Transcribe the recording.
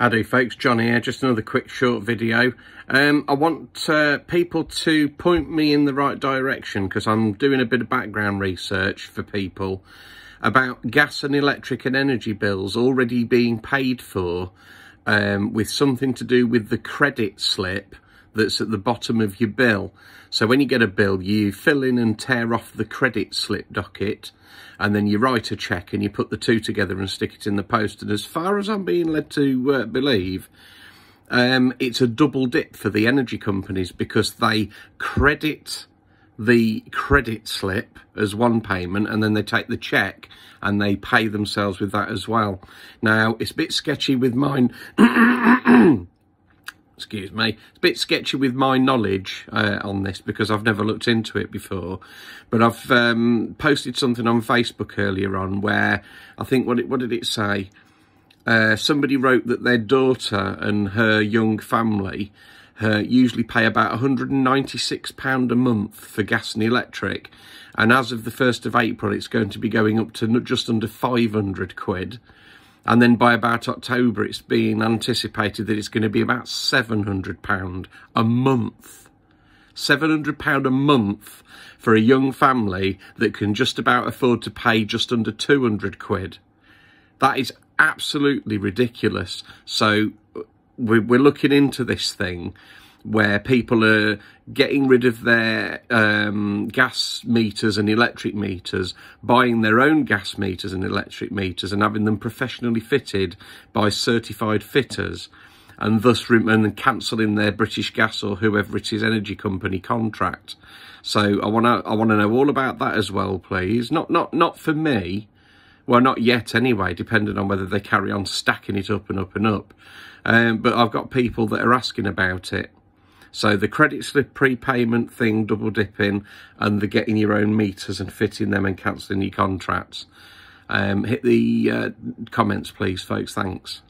Howdy folks, Jon here, just another quick short video. Um, I want uh, people to point me in the right direction because I'm doing a bit of background research for people about gas and electric and energy bills already being paid for um, with something to do with the credit slip that's at the bottom of your bill. So when you get a bill, you fill in and tear off the credit slip docket and then you write a cheque and you put the two together and stick it in the post. And as far as I'm being led to uh, believe, um, it's a double dip for the energy companies because they credit the credit slip as one payment and then they take the cheque and they pay themselves with that as well. Now, it's a bit sketchy with mine. excuse me, it's a bit sketchy with my knowledge uh, on this because I've never looked into it before. But I've um, posted something on Facebook earlier on where I think, what, it, what did it say? Uh, somebody wrote that their daughter and her young family uh, usually pay about £196 a month for gas and electric. And as of the 1st of April, it's going to be going up to just under 500 quid. And then by about October, it's being anticipated that it's going to be about £700 a month. £700 a month for a young family that can just about afford to pay just under 200 quid. That is absolutely ridiculous. So uh, we're looking into this thing where people are getting rid of their um, gas meters and electric meters, buying their own gas meters and electric meters and having them professionally fitted by certified fitters and thus and cancelling their British Gas or whoever it is energy company contract. So I want to I want to know all about that as well, please. Not not not for me. Well, not yet anyway, depending on whether they carry on stacking it up and up and up. Um, but I've got people that are asking about it. So the credit slip prepayment thing, double dipping, and the getting your own meters and fitting them and cancelling your contracts. Um, hit the uh, comments, please, folks. Thanks.